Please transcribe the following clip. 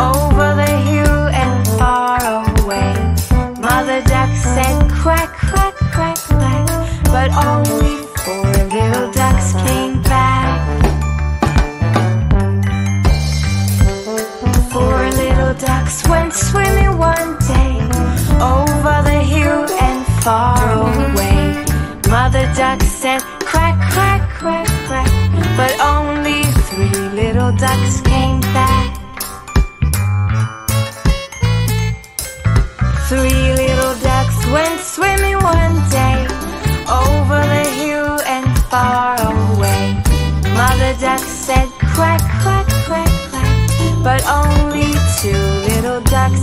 over the hill and far away. Mother duck said quack, quack, quack, quack, but only four little ducks came back. Four little ducks went swimming one day over the hill and far away. Mother duck said quack, quack, quack, ducks came back. Three little ducks went swimming one day over the hill and far away. Mother duck said quack, quack, quack, quack, but only two little ducks